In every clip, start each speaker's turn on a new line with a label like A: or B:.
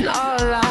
A: la la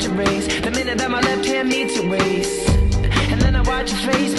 A: watch it race. The minute that my left hand meets your waist. And then I watch your face